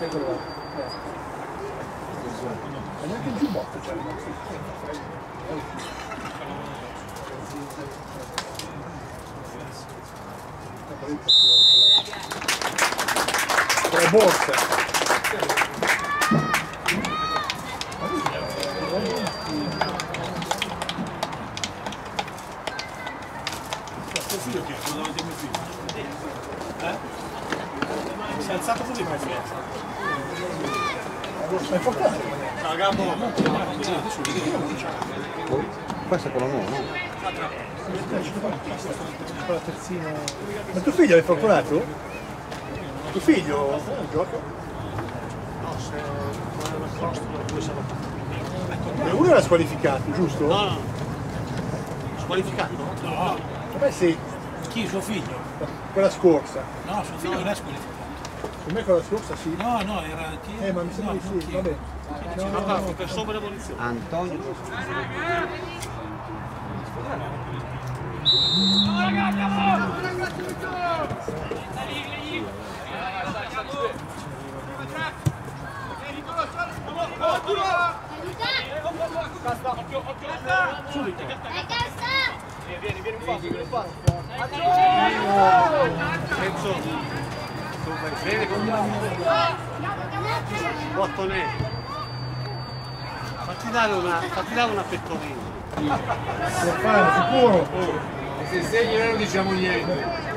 Eccolo là. Ma neanche il giubbotto c'è Le borse. Lo. Eh? Si è alzato così per forza. Hai portato? La gamba Questo è quello nuovo, no? Ma tuo figlio l'hai fortunato? Tuo figlio gioca? No, se non uno era squalificato, giusto? No, no. Squalificato? No. Beh sì, Chi? Suo figlio? quella scorsa. No, suo figlio non è squalificato. Per me quella scorsa sì. No, no, era chi? Eh, ma mi sembra no, di sì, vabbè. No, no, Ah, no. per somma demolizione. Antonio. Penso. Bene, Bottone. Fatti dare una, fatti dare una pettorina. Lo fanno, sicuro. Se segni noi non diciamo niente.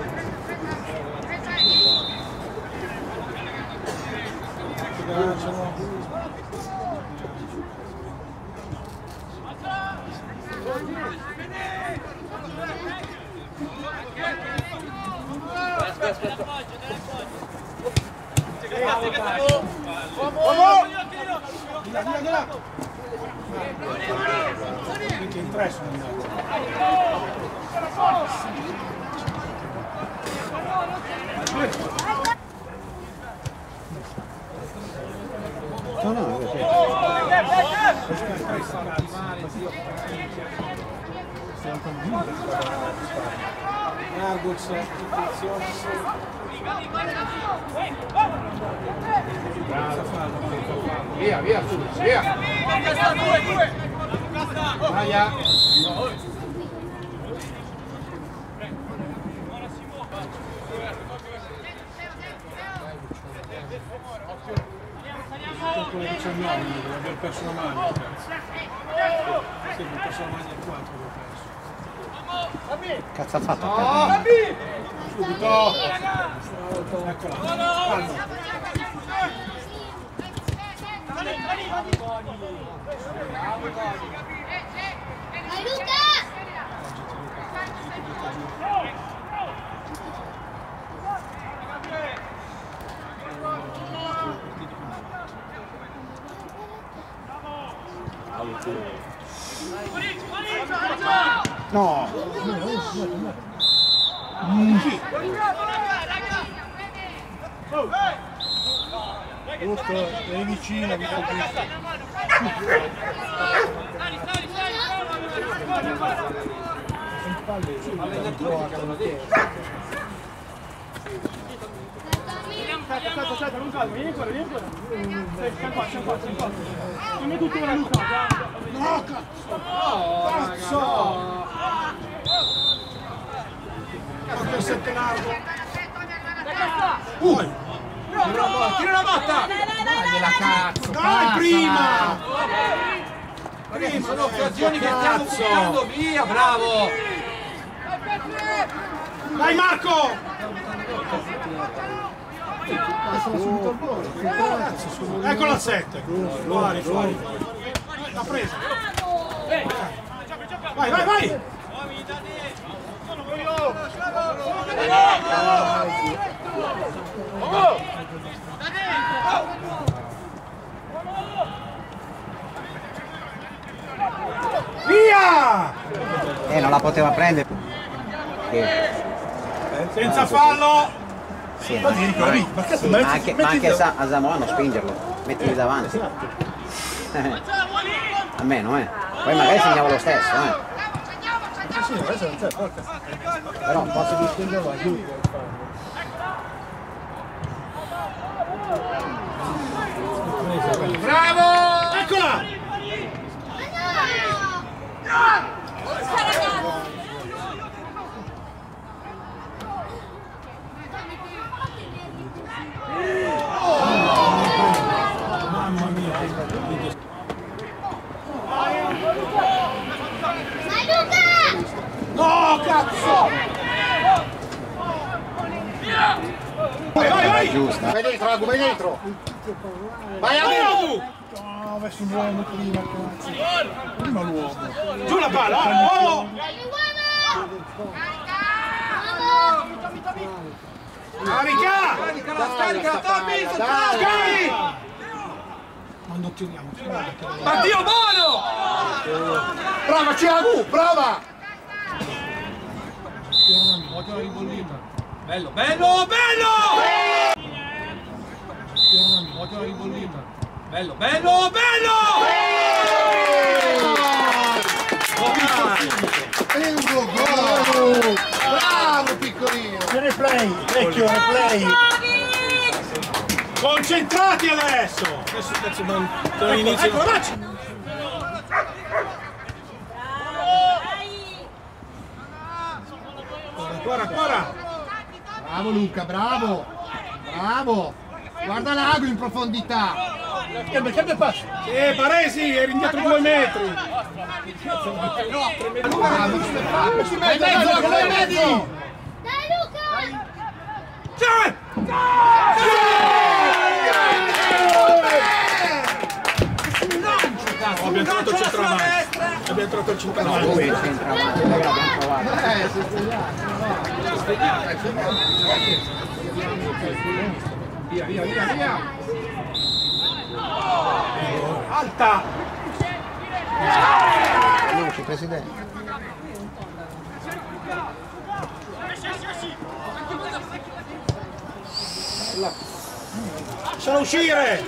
Anche in tre sono andato. No, no, è vero. Argos, attenzione. Via, via, su, via. Vaya. Con le 19 deve aver perso la mano. Sì, ho perso la al 4 l'ho perso. Cazzo ha fatto? Subito! Eccola. Calma. Vai Luca! No! Giusto, è vicino, mi fa Aspetta, aspetta, aspetta, non calma, vieni qua, vieni qua. Sì, siamo qua, siamo qua, siamo qua. Fammi tutto ora Luca. No, cazzo! Quanto è sette largo? Uh. Tira la botta, tira la cazzo. Dai, prima! Prima, sono occasioni che stiamo buttando via, bravo. Dai Marco! Eccola al 7. Fuori, fuori. L'ha presa. Vai, vai, vai! Via! Eh, non la poteva prendere. Senza fallo! Sì, Ma qua, vieni, ma cazzo, ma anche, ma anche da- a Zamorano spingerlo, mettili davanti. Almeno, eh. Poi magari segnavo lo stesso, eh. sì, adesso non c'è, porca. Però posso distinguerlo a giù. Bravo! Eccola! Mamma mia, che video Vai Luca! No, cazzo! Vai, vai, vai! Giusta. Vai dentro, Agu, vai dentro! Vai Agu! No, messo un uomo prima, cazzo. Prima l'uomo. Giù la palla! Oh! Dai uomo! Carica! Scarica la scarica, Tommy! Dai! Scarica! Ma non tiriamo, guarda che Ma Dio buono! Provaci Agu, prova! Alla ribollita. Bello, bello, bello! Occhio alla ribollita. Bello, bello, bello! Euro, gol! Bravo piccolino! Replay, vecchio replay. Concentrati adesso! Adesso non, non inizio. Ecco, dacci! Ancora, ancora! Bravo Luca, bravo! Bravo! Guarda l'ago in profondità! Cambia, cambia passo. Eh, Paresi, eri indietro due metri! Bravo! In mezzo, Agu, vai in mezzo! Dai Luca! C'è! Abbiamo trovato il centravanti. Abbiamo trovato il centravanti. Eh, si è svegliato. Via, via, via, via! Alta! Luci, presidente. Lasciala uscire!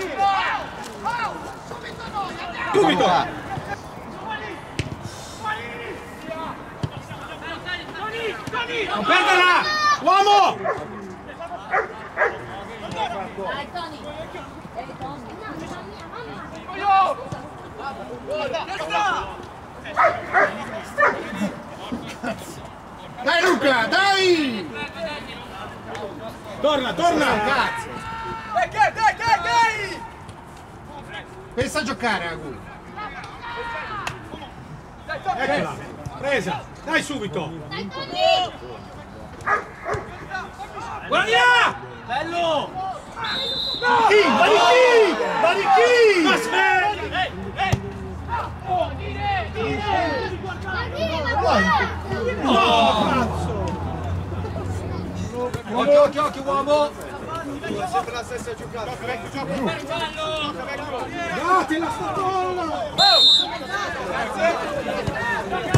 Subito! Non perderla! Uomo! Dai Tony! Dai Tony! Mamma mia, Dai Luca, dai! Torna, torna! Cazzo! Pensa a giocare Agu! Eccola! Presa! Dai subito! Dai! Guarda via! Bello! Chi? Ma di chi? Ma di chi? Ma svegli! Ma chi? Ma Oh, cazzo! Occhio, occhio, occhio uomo! Date la statola! Dai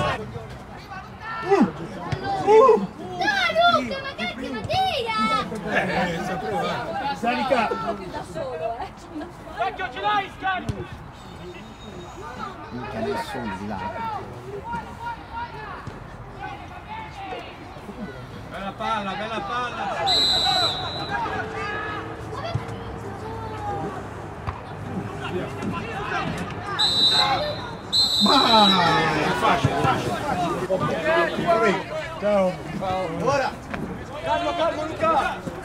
eh! Vecchio ce l'hai, scarico! C'è nessuno di là. Bella palla, bella palla! È facile, è facile. Ciao. Ora! Calmo, calmo Luca!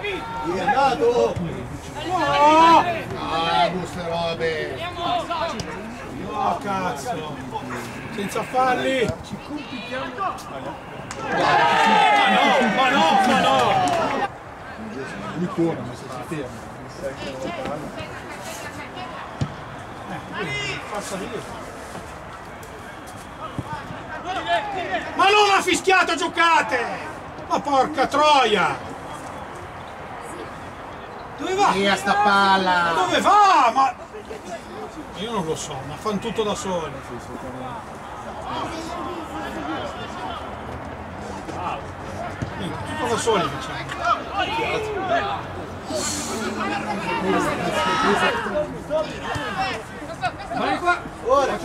Chi è andato? No! Ah, buste robe! Oh, cazzo! Senza falli! Ma no, ma no, ma no! Lui corre, ma se si ferma. Ma non ha fischiato, giocate! Ma porca troia! Dove va? Via sta palla! Dove va? Ma io non lo so, ma fanno tutto da soli. Tutto da soli facciamo. Vai qua! Ora!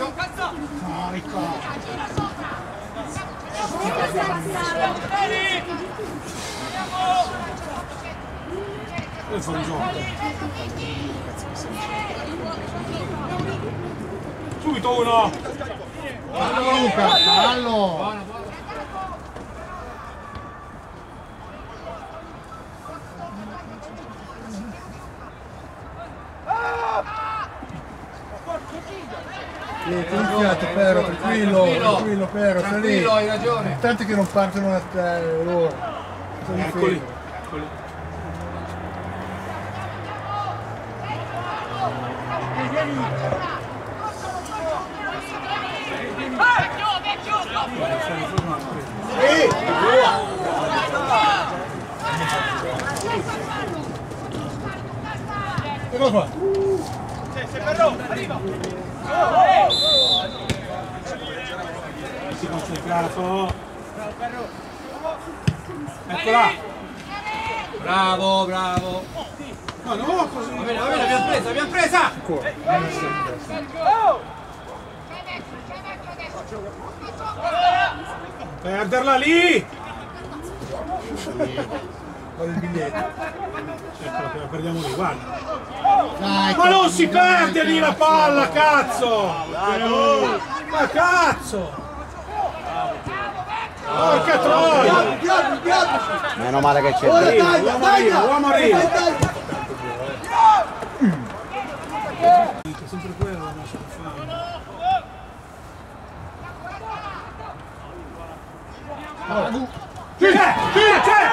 Un gioco. Subito uno! Fallo Luca, fallo! Fiato, Pero, tranquillo, tranquillo, Pero. Tranquillo, hai ragione. Tanto che non partono da te, loro. Sono Eccoli. fermi. Eccoli. Eccolo qua. Si concentrato. Eccola! Bravo, bravo. No, no, così. Va bene, va bene, abbiamo presa, abbiamo presa. Perderla lì! Guarda il biglietto. Eccola, che la perdiamo lì, guarda. Dai, Ma non si perde lì la palla, cazzo! Ma cazzo! Porca troia! Meno male che c'è. Arriva, uomo arriva, uomo arriva! Sempre quello la nostra fame. C'è! C'è! C'è!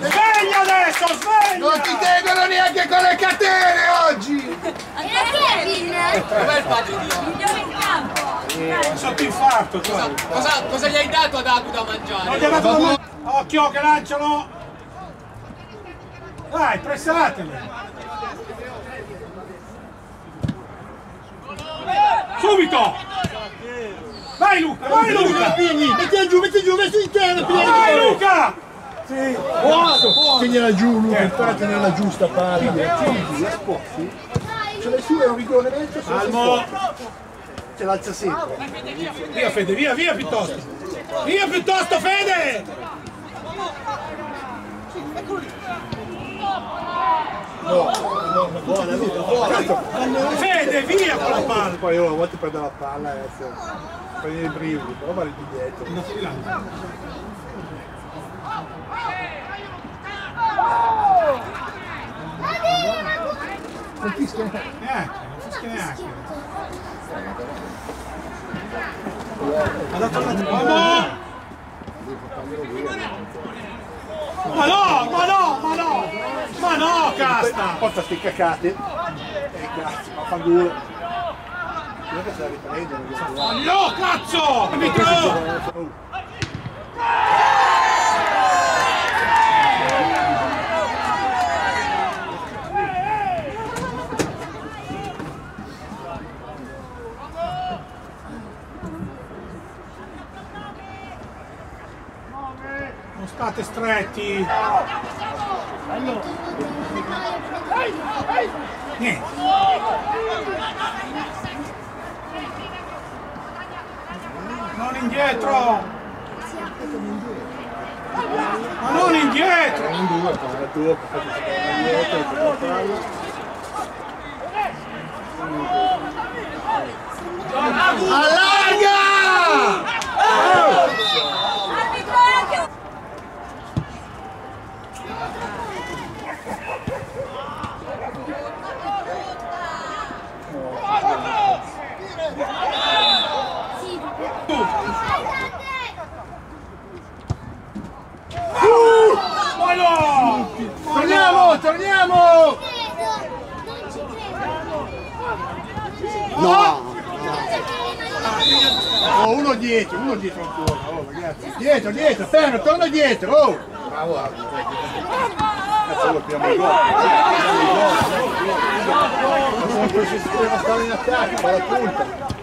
Sveglia adesso, ti tengono neanche con le catene oggi. Kevin! Dov'è il padre di Dio? Migliore in campo! Sotto infarto, qua. Cosa, cosa gli hai dato ad Agu da mangiare? Man- Occhio che lanciano! Dai, pressateli! Subito! Vai Luca, vai Luca! Mettila giù, metti giù, metti in terra, Vai Luca! Sì, Tienila giù, Luca, impara a tenerla giù sta palla. Tieni la sposti, ce l'hai su, è un rigore dentro, Calmo! ce l'alza sempre. Via Fede, via, via piuttosto! Via piuttosto Fede! No, no, buona, Luca, buona. Fede, via con la palla! Poi io a volte prendo la palla e prendi i brividi, però vale il biglietto. Non fischia Neanche, non fischia neanche. Ha dato una... Uomo! Ma no, ma no, ma no! Ma no, casta! Porta sti cacate. Eh cazzo, ma fa due. Io che se la riprendono, io sono là. No, cazzo! Arbitro! Oh. Non state stretti! Niente! Non indietro! Ma non indietro! Un due, primo fallo. Allarga! Ma no! Torniamo, torniamo! No! Oh, uno dietro, uno dietro ancora, oh ragazzi. Dietro, dietro, fermo, torna dietro, oh! Bravo. Cazzo, lo il gol. Non sono così si deve stare in attacco, fa la punta.